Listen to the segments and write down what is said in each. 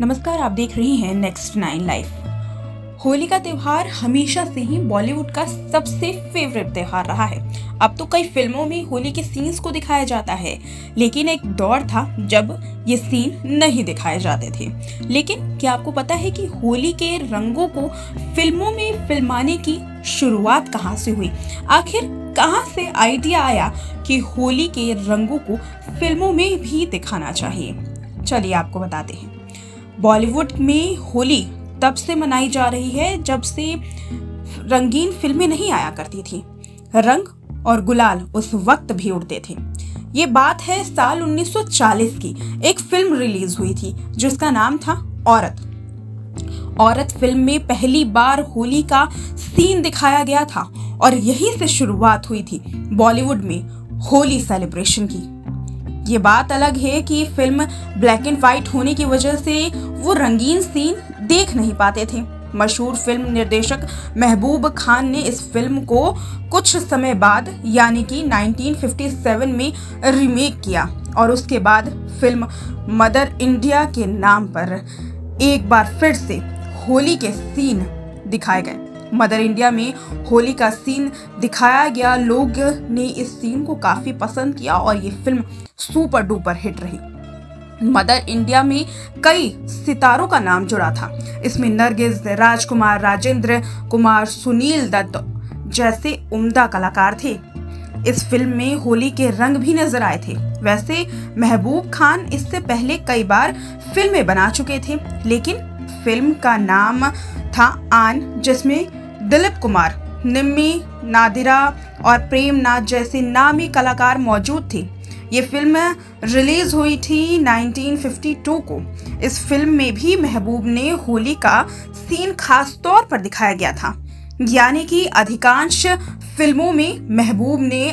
नमस्कार, आप देख रहे हैं नेक्स्ट नाइन लाइफ होली का त्यौहार हमेशा से ही बॉलीवुड का सबसे फेवरेट त्यौहार रहा है। अब तो कई फ़िल्मों में होली के सीन्स को दिखाया जाता है, लेकिन एक दौर था जब ये सीन नहीं दिखाए जाते थे। लेकिन क्या आपको पता है कि होली के रंगों को फ़िल्मों में फिल्माने की शुरुआत कहाँ से हुई? आखिर कहाँ से आइडिया आया कि होली के रंगों को फ़िल्मों में भी दिखाना चाहिए? चलिए आपको बताते हैं। बॉलीवुड में होली तब से मनाई जा रही है जब से रंगीन फ़िल्में नहीं आया करती थी। रंग और गुलाल उस वक्त भी उड़ते थे। ये बात है साल 1940 की। एक फ़िल्म रिलीज़ हुई थी जिसका नाम था औरत। औरत फ़िल्म में पहली बार होली का सीन दिखाया गया था और यही से शुरुआत हुई थी बॉलीवुड में होली सेलिब्रेशन की। ये बात अलग है कि फ़िल्म ब्लैक एंड व्हाइट होने की वजह से वो रंगीन सीन देख नहीं पाते थे। मशहूर फ़िल्म निर्देशक महबूब खान ने इस फ़िल्म को कुछ समय बाद, यानी कि 1957 में रीमेक किया और उसके बाद फ़िल्म मदर इंडिया के नाम पर एक बार फिर से होली के सीन दिखाए गए। मदर इंडिया में होली का सीन दिखाया गया। लोग ने इस सीन को काफ़ी पसंद किया और ये फ़िल्म सुपर डुपर हिट रही। मदर इंडिया में कई सितारों का नाम जुड़ा था। इसमें नरगिस, राजकुमार, राजेंद्र कुमार, सुनील दत्त जैसे उम्दा कलाकार थे। इस फ़िल्म में होली के रंग भी नज़र आए थे। वैसे महबूब खान इससे पहले कई बार फ़िल्में बना चुके थे, लेकिन फ़िल्म का नाम था आन, जिसमें दिलीप कुमार, निम्मी, नादिरा और प्रेम नाथ जैसे नामी कलाकार मौजूद थे। ये फ़िल्म रिलीज़ हुई थी 1952 को। इस फ़िल्म में भी महबूब ने होली का सीन खास तौर पर दिखाया गया था। यानी कि अधिकांश फ़िल्मों में महबूब ने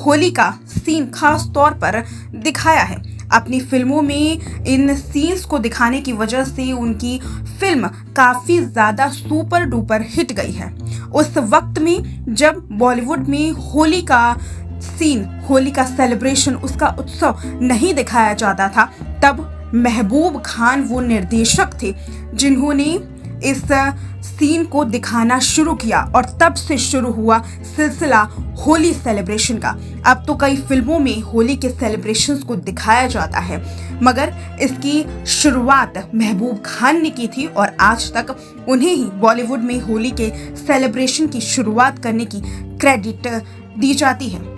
होली का सीन खास तौर पर दिखाया है। अपनी फ़िल्मों में इन सीन्स को दिखाने की वजह से उनकी फ़िल्म काफ़ी ज़्यादा सुपर डुपर हिट गई है। उस वक्त में जब बॉलीवुड में होली का सीन होली का सेलिब्रेशन उसका उत्सव नहीं दिखाया जाता था, तब महबूब खान वो निर्देशक थे, जिन्होंने इस सीन को दिखाना शुरू किया और तब से शुरू हुआ सिलसिला होली सेलिब्रेशन का। अब तो कई फ़िल्मों में होली के सेलिब्रेशंस को दिखाया जाता है, मगर इसकी शुरुआत महबूब खान ने की थी और आज तक उन्हें ही बॉलीवुड में होली के सेलिब्रेशन की शुरुआत करने की क्रेडिट दी जाती है।